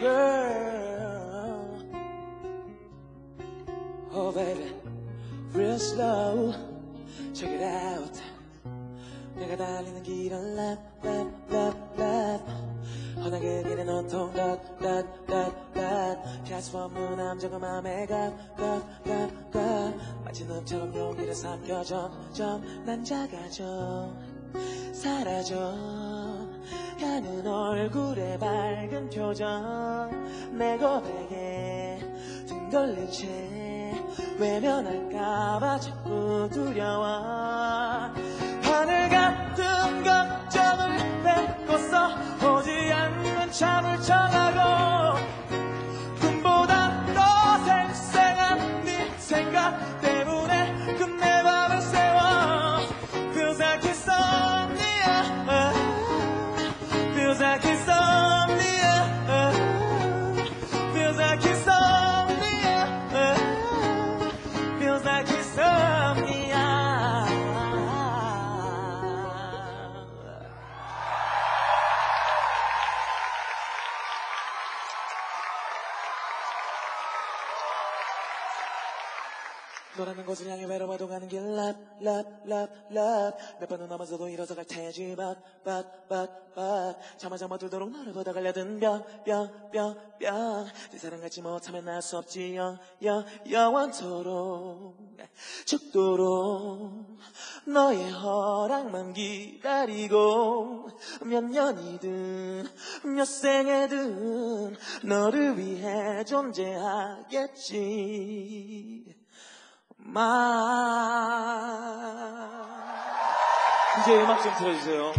Girl, oh baby, real slow. Check it out. 내가 달리는 길은 left, left, left, left. 허나게 길은 온통 dot, dot, dot, dot. transform 남정은 맘에 가, 가, 가, 가. 마치 늪처럼 용기를 삼켜 점점 난 작아져 사라져. 가는 얼굴에 밝은 표정 내 고백에 등 돌린 채 외면할까봐 자꾸 두려워. 하늘 같은 걱정을 메고서 오지 않는 잠을 청하고 너라는 곳을 향해 외로워도 가는 길 lap lap lap lap. 몇 번은 넘어져도 일어서 갈 테지 but but but but 잠아 잠아 들도록 너를 보다 갈려든 뿅뿅뿅뿅 내 사랑 갖지 못하면 날수 없지 영, 영, 영원토록 죽도록 너의 허락만 기다리고 몇 년이든 몇 생에든 너를 위해 존재하겠지 마. 이제 음악 좀 틀어주세요